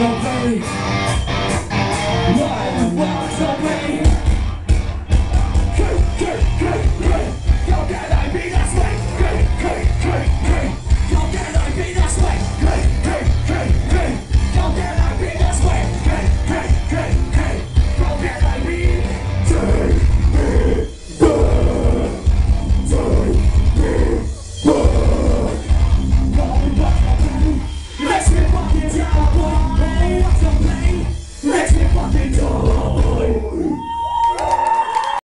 don't hurry.